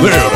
poder